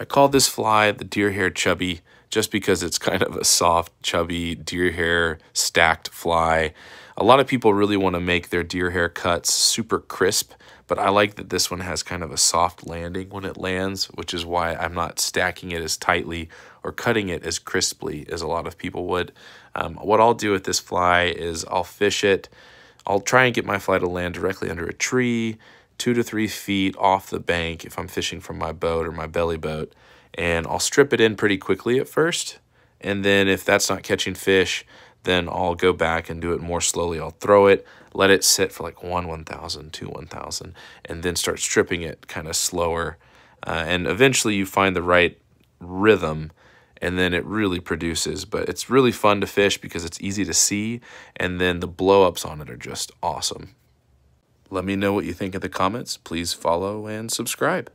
I call this fly the deer hair chubby just because it's kind of a soft, chubby deer hair stacked fly. A lot of people really want to make their deer hair cuts super crisp, but I like that this one has kind of a soft landing when it lands, which is why I'm not stacking it as tightly or cutting it as crisply as a lot of people would. Um, what I'll do with this fly is I'll fish it. I'll try and get my fly to land directly under a tree, two to three feet off the bank if I'm fishing from my boat or my belly boat. And I'll strip it in pretty quickly at first. And then if that's not catching fish, then I'll go back and do it more slowly. I'll throw it, let it sit for like one 1,000, two 1,000, and then start stripping it kind of slower. Uh, and eventually you find the right rhythm and then it really produces. But it's really fun to fish because it's easy to see, and then the blow-ups on it are just awesome. Let me know what you think in the comments. Please follow and subscribe.